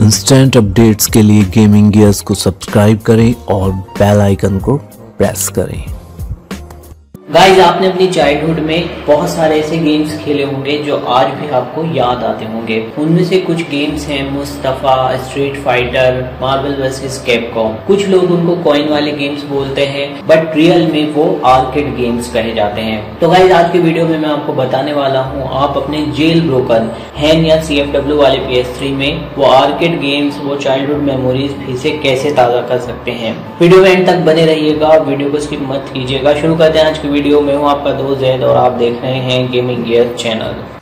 Instant updates के लिए gaming gears को सब्सक्राइब करें और बेल आइकन को प्रेस करें। गाइज़ आपने अपनी चाइल्डहुड में बहुत सारे ऐसे गेम्स खेले होंगे जो आज भी आपको याद आते होंगे। उनमें से कुछ गेम्स हैं Mustafa Street Fighter Marvel versus Capcom कुछ लोग उनको कॉइन वाले गेम्स बोलते हैं बट रियल में वो आर्केड गेम्स कहे जाते हैं। तो गाइज़ आज के वीडियो में मैं आपको बताने वाला हूँ, आप अपने जेल ब्रोकन हैन या सीएमडब्ल्यू वाले पी में वो आर्केड गेम्स वो चाइल्डहुड मेमोरीज फिर से कैसे ताज़ा कर सकते हैं। वीडियो में एंड तक बने रहिएगा वीडियो को स्किप मत कीजिएगा। शुरू करते हैं आज की वीडियो वीडियो में हूँ आपका दोस्त जैद और आप देख रहे हैं गेमिंग गियर चैनल।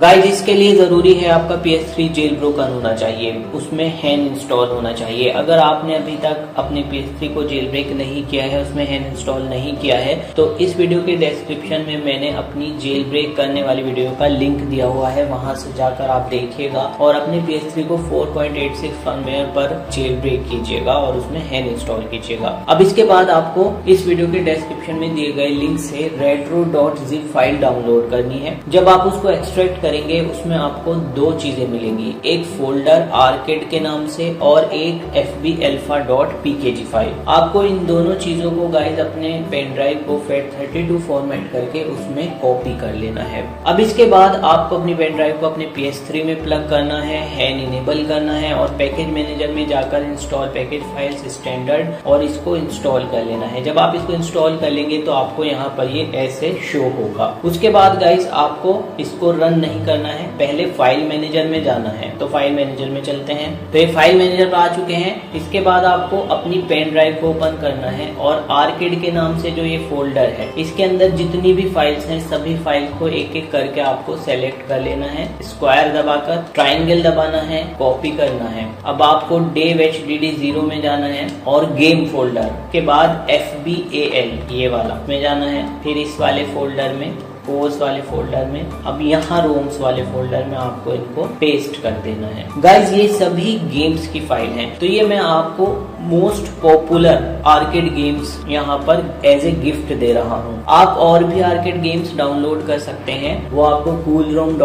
गाइज़ इसके लिए ज़रूरी है आपका P S three jailbroken होना चाहिए। उसमें हैंड इंस्टॉल होना चाहिए। अगर आपने अभी तक अपने पी एस थ्री को जेल ब्रेक नहीं किया है, उसमें हैंड इंस्टॉल नहीं किया है तो इस वीडियो के डिस्क्रिप्शन में मैंने अपनी जेल ब्रेक करने वाली वीडियो का लिंक दिया हुआ है। वहाँ से जाकर आप देखिएगा और अपने पी एस थ्री को four point eight six firmware पर जेल ब्रेक कीजिएगा और उसमें हैंड इंस्टॉल कीजिएगा। अब इसके बाद आपको इस वीडियो के डिस्क्रिप्शन में दिए गए लिंक से retro dot zip file download करनी है। जब आप उसको एक्सट्रैक्ट करेंगे, उसमें आपको दो चीज़ें मिलेंगी। एक फोल्डर आर्केड के नाम से और एक F B alpha dot P K G file आपको इन दोनों चीज़ों को गाइज़ अपने पेन ड्राइव को फेट थर्टी टू फॉर्मेट करके उसमें कॉपी कर लेना है। अब इसके बाद आपको अपनी पेन ड्राइव को अपने पी एस थ्री में प्लग करना है हैंड इनेबल करना है और पैकेज मैनेजर में जाकर इंस्टॉल पैकेज फाइल्स स्टैंडर्ड और इसको इंस्टॉल कर लेना है। जब आप इसको इंस्टॉल कर लेंगे तो आपको यहाँ पर ये ऐसे शो होगा। उसके बाद गाइज़ आपको इसको रन नहीं नहीं करना है, पहले फ़ाइल मैनेजर में जाना है। तो फ़ाइल मैनेजर में चलते हैं। तो ये फ़ाइल मैनेजर पर आ चुके हैं। इसके बाद आपको अपनी पेन ड्राइव को ओपन करना है और आर्किड के नाम से जो ये फोल्डर है, इसके अंदर जितनी भी फाइल्स हैं, सभी फ़ाइल को एक एक करके आपको सेलेक्ट कर लेना है। स्क्वायर दबाकर ट्राइंगल दबाना है कॉपी करना है। अब आपको dev H D D zero में जाना है और गेम फोल्डर के बाद एफ़ बी ए एल ये वाला में जाना है। फिर इस वाले फोल्डर में कोर्स वाले फोल्डर में, अब यहाँ रोम्स वाले फोल्डर में आपको इनको पेस्ट कर देना है। गाइज़ ये सभी गेम्स की फ़ाइल है। तो ये मैं आपको मोस्ट पॉपुलर आर्केड गेम्स यहाँ पर एज ए गिफ्ट दे रहा हूँ। आप और भी आर्केड गेम्स डाउनलोड कर सकते हैं, वो आपको कूलरोम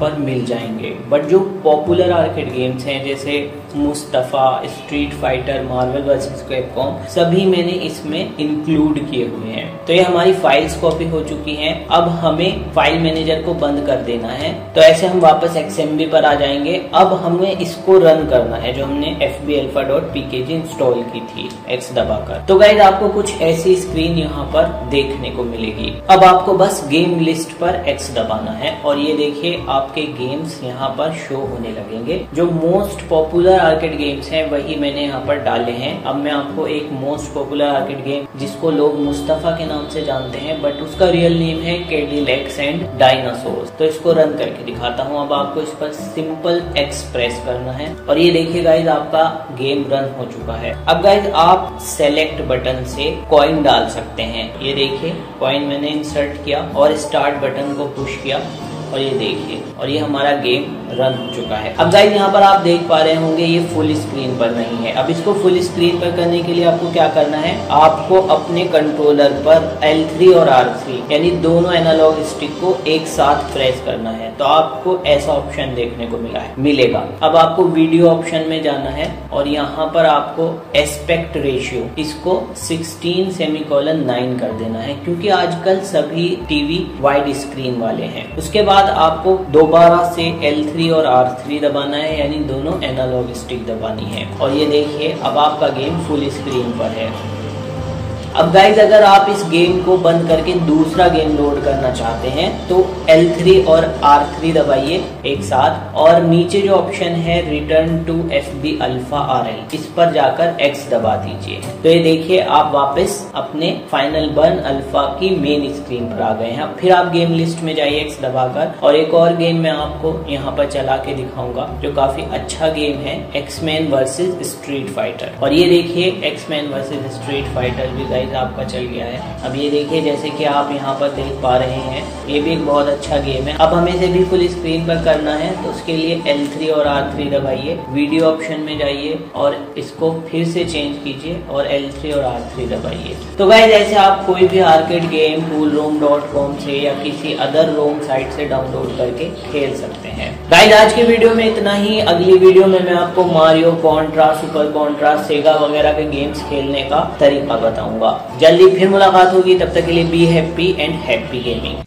पर मिल जाएँगे। बट जो पॉपुलर आर्केड गेम्स हैं, जैसे Mustafa Street Fighter Marvel versus Capcom सभी मैंने इसमें इंक्लूड किए हुए हैं। तो ये हमारी फाइल्स कॉपी हो चुकी हैं। अब हमें फ़ाइल मैनेजर को बंद कर देना है। तो ऐसे हम वापस एक्सएमबी पर आ जाएँगे। अब हमें इसको रन करना है, जो हमने एफ़ बी इंस्टॉल की थी एक्स दबाकर। तो गाइज़ आपको कुछ ऐसी स्क्रीन यहाँ पर देखने को मिलेगी। अब आपको बस गेम लिस्ट पर एक्स दबाना है और ये देखिए, आपके गेम्स यहाँ पर शो होने लगेंगे। जो मोस्ट पॉपुलर आर्केड गेम्स हैं, वही मैंने यहाँ पर डाले हैं। अब मैं आपको एक मोस्ट पॉपुलर आर्केड गेम जिसको लोग मुस्तफ़ा के नाम से जानते हैं बट उसका रियल नेम है केडिलेक्स एंड डायनासोर तो इसको रन करके दिखाता हूँ। अब आपको इस पर सिंपल एक्सप्रेस करना है। और ये देखिए गाइज़ आपका गेम रन हो चुका है। है। अब गाइज़ आप सेलेक्ट बटन से कॉइन डाल सकते हैं। ये देखिए कॉइन मैंने इंसर्ट किया और स्टार्ट बटन को पुश किया। और ये देखिए, और ये हमारा गेम रन हो चुका है। अब गाइज़ यहाँ पर आप देख पा रहे होंगे, ये फुल स्क्रीन पर नहीं है। अब इसको फुल स्क्रीन पर करने के लिए आपको क्या करना है? आपको अपने कंट्रोलर पर L3 और R3 यानी दोनों एनालॉग स्टिक को एक साथ प्रेस करना है। तो आपको ऐसा ऑप्शन देखने को मिला है, मिलेगा। अब आपको वीडियो ऑप्शन में जाना है, और यहाँ पर आपको एस्पेक्ट रेशियो इसको 16 सेमिकोलन 9 कर देना है, क्योंकि आजकल सभी टीवी वाइड स्क्रीन वाले हैं। उसके बाद बाद आपको दोबारा से L3 और R3 दबाना है, यानी दोनों एनालॉग स्टिक दबानी है। और ये देखिए, अब आपका गेम फुल स्क्रीन पर है। अब गाइज़ अगर आप इस गेम को बंद करके दूसरा गेम लोड करना चाहते हैं तो L3 और R3 दबाइए एक साथ। और नीचे जो ऑप्शन है return to F B alpha R L इस पर जाकर X दबा दीजिए। तो ये देखिए, आप वापस अपने फाइनल बर्न अल्फ़ा की मेन स्क्रीन पर आ गए हैं। फिर आप गेम लिस्ट में जाइए X दबाकर। और एक और गेम मैं आपको यहाँ पर चला के दिखाऊँगा, जो काफ़ी अच्छा गेम है एक्समैन वर्सेज स्ट्रीट फाइटर और ये देखिए X Men versus Street Fighter भी गाइज़ आपका चल गया है। अब ये देखिए, जैसे कि आप यहाँ पर देख पा रहे हैं, ये भी एक बहुत अच्छा गेम है। अब हमें इसे फुल स्क्रीन पर करना है तो उसके लिए L3 और R3 दबाइए। वीडियो ऑप्शन में जाइए और इसको फिर से चेंज कीजिए और L3 और R3 दबाइए। तो गाइज़ ऐसे आप कोई भी arcade game full ROM dot com से या किसी अदर रोम साइट से डाउनलोड करके खेल सकते हैं। गाइज़ आज के वीडियो में इतना ही। अगली वीडियो में मैं आपको Mario Contra Super Contra Sega वगैरह के गेम्स खेलने का तरीका बताऊँगा। जल्दी फिर मुलाकात होगी तब तक के लिए be happy and happy gaming